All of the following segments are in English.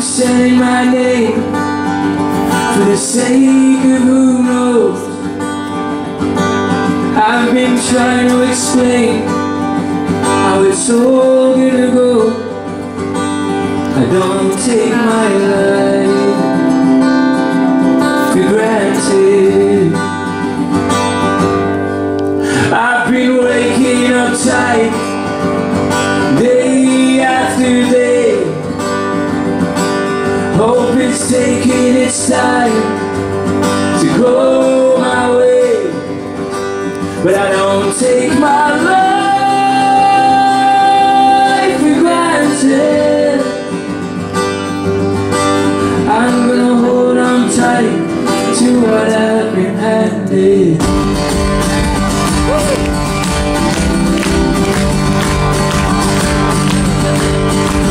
saying my name For the sake of who knows? I've been trying to explain How it's all gonna go. I don't take my life For granted. I've been waking up tight Hope it's taking its time To go my way. But I don't take my life for granted. I'm gonna hold on tight To what I've been handed.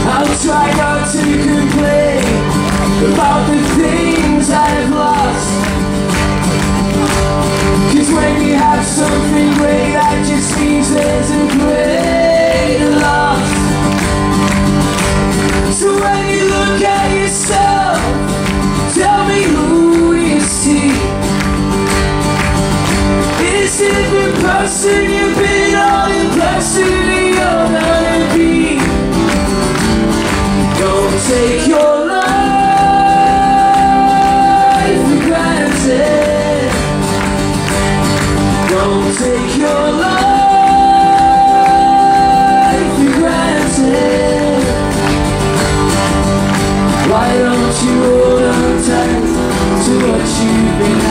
I'll try not to complain about the things I've lost. Cause when you have something great, that just means there's a great loss. So when you look at yourself, tell me who you see. Is it the person you've been or the person Why don't you hold on tight to what you've been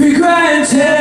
for granted.